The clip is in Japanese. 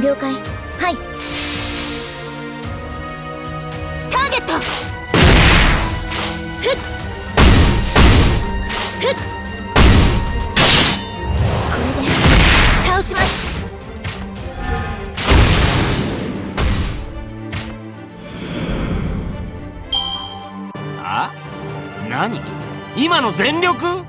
了解。はい。ターゲット。ふっ。ふっ。これで倒します。あ？何？今の全力？